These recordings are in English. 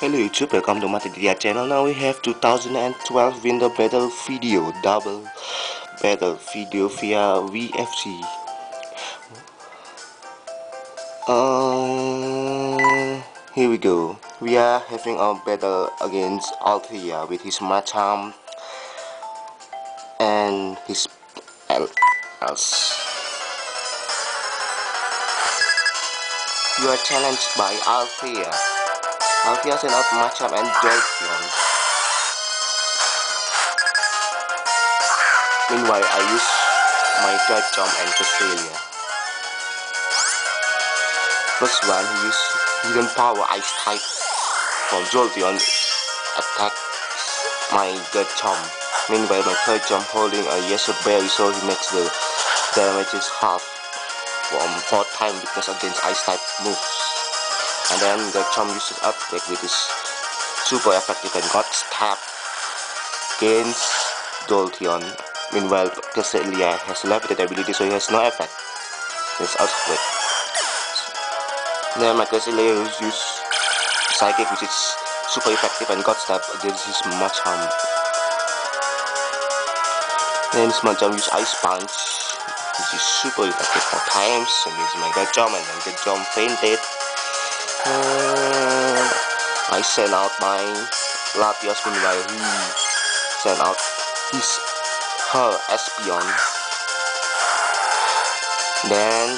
Hello YouTube, welcome to my Aditya channel. Now we have 2012 Winter Battle video, double battle video via VFC. Uh, here we go. We are having a battle against Althea with his Machamp and his else. You are challenged by Althea. Althea sent out Machamp and Jolteon. Meanwhile, I use my Garchomp and Cresselia. First one, he used hidden power ice type from Jolteon attack my Garchomp. Meanwhile, my Garchomp holding a Yache berry so he makes the damages half from 4 time weakness against ice type moves and then the Chom uses earthquake with his super effective and God stab against Jolteon. Meanwhile, Cresselia has Levitate ability so he has no effect. It's earthquake. Then my Cresselia use psychic which is super effective and God stab against his Machamp. Then his Machamp use ice punch which is super effective for times and against my Garchomp and then Garchomp fainted. I sent out my Latios meanwhile he sent out his her Espeon. Then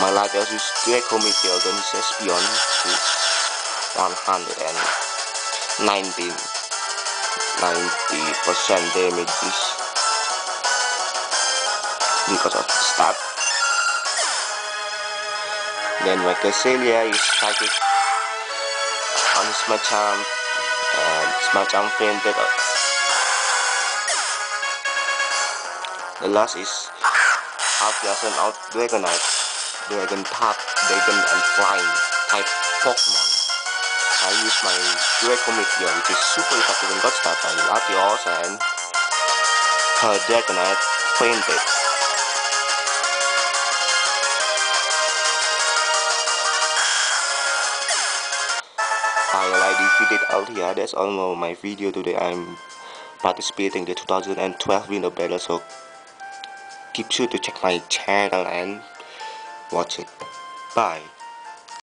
my Latios is Draco Meteor then his Espeon with 119 90% damages because of stat then my Cresselia is psychic on his Machamp and his Machamp fainted the last is Althea sent out Dragonite Dragon Path, Dragon and Flying type Pokemon. I use my Draco which is super effective in God Star by Latios and her Dragonite fainted while I defeated Althea that's all my video today. I'm participating the 2012 winter battle so keep sure to check my channel and watch it. Bye